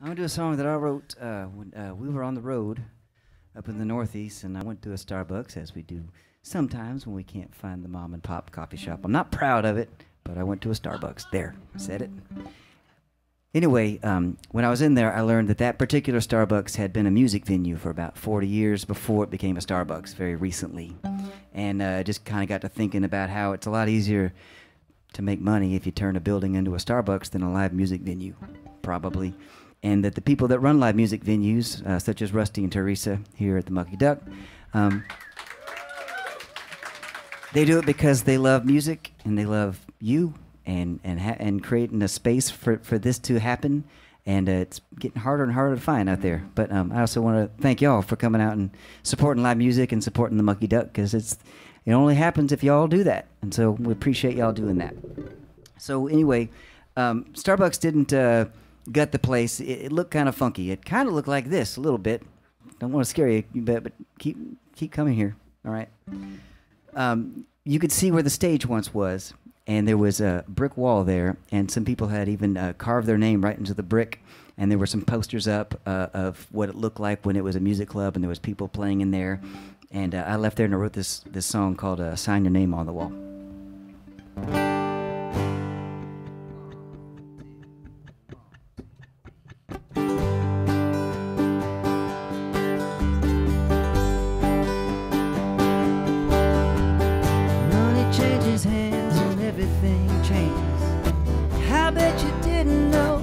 I'm gonna do a song that I wrote uh, when uh, we were on the road up in the Northeast, and I went to a Starbucks, as we do sometimes when we can't find the mom and pop coffee shop. I'm not proud of it, but I went to a Starbucks. There, said it. Anyway, um, when I was in there, I learned that that particular Starbucks had been a music venue for about 40 years before it became a Starbucks, very recently. And uh, just kind of got to thinking about how it's a lot easier to make money if you turn a building into a Starbucks than a live music venue, probably. And that the people that run live music venues, uh, such as Rusty and Teresa here at the Mucky Duck, um, they do it because they love music and they love you and and and creating a space for, for this to happen. And uh, it's getting harder and harder to find out there. But um, I also want to thank y'all for coming out and supporting live music and supporting the Mucky Duck because it's it only happens if y'all do that. And so we appreciate y'all doing that. So anyway, um, Starbucks didn't uh, gut the place. It, it looked kind of funky. It kind of looked like this a little bit. Don't want to scare you, but but keep keep coming here. All right. Um, you could see where the stage once was, and there was a brick wall there, and some people had even uh, carved their name right into the brick. And there were some posters up uh, of what it looked like when it was a music club, and there was people playing in there. And uh, I left there and I wrote this this song called uh, "Sign Your Name on the Wall." Changes hands and everything changes. I bet you didn't know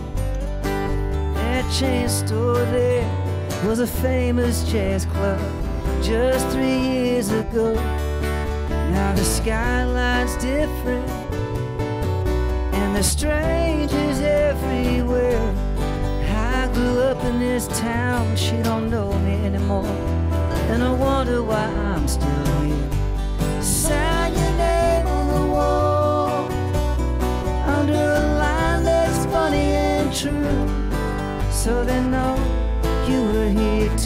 that chain store there was a famous jazz club just three years ago. Now the skyline's different and the strangers everywhere. I grew up in this town, she don't know me anymore, and I wonder why I'm still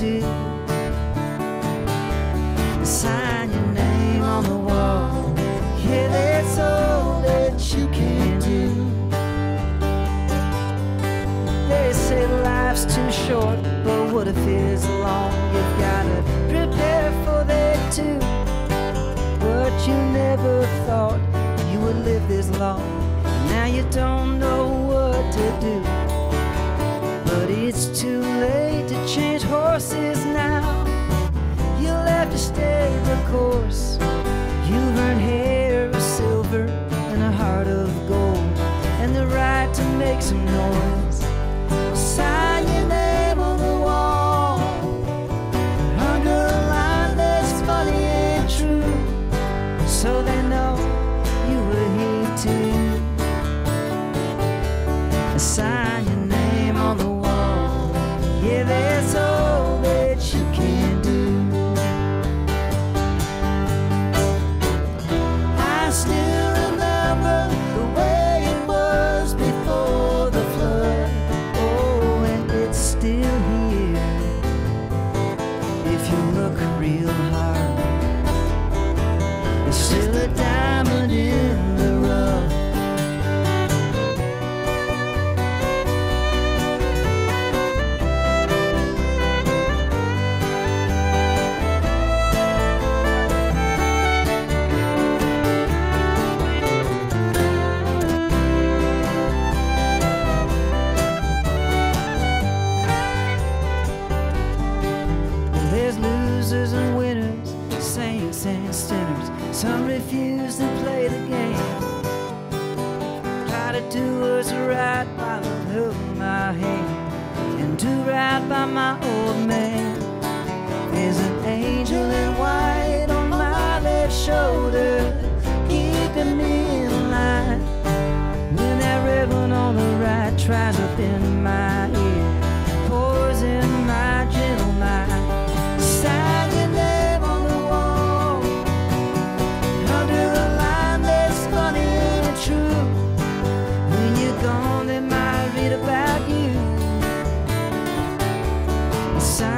here. Sign your name on the wall, yeah, that's all that you can do. They say life's too short, but what if it's long? You've gotta prepare for that too. But you never thought you would live this long. Now you don't know what to do. It's too late to change horses now. You'll have to stay the course. You've earned hair of silver and a heart of gold, and the right to make some noise. Sign your name on the wall under a line that's funny and true so they know you were here too. Sign That's all that you can do. I still remember the way it was before the flood. Oh, and it's still here if you look real hard. There's still Some refuse to play the game. Try to do what's right by the hook of my hand and do right by my old man. There's an angel in white on my left shoulder, keeping me in line. When that reverend on the right tries up in my inside.